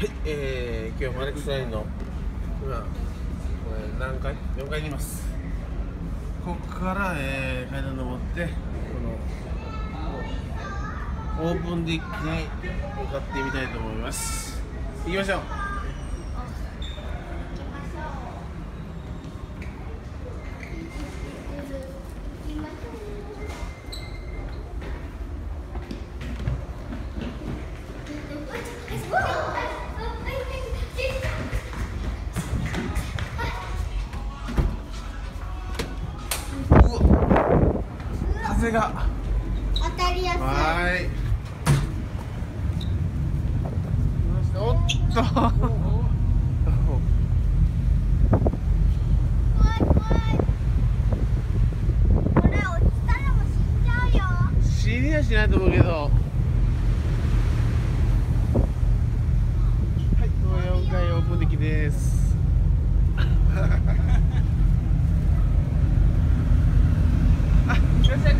はい、えー、今日マレックスラインの今これ何階 ?4 階にいます。ここから、えー、階段登ってこのオープンデッキに向かってみたいと思います。行きましょう。風が当たりやすい。はーいおっと怖い怖い。これ落ちたらもう死んじゃうよ。死にはしないと思うけどはいもう4階オープンデッキですあいらっしゃい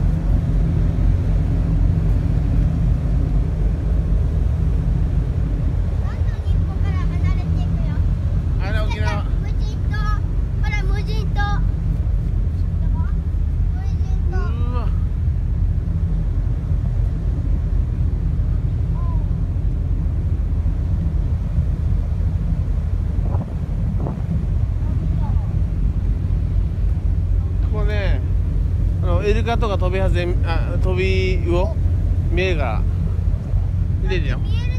イルカとか飛びはぜあ飛び魚見えるから見てるよ見える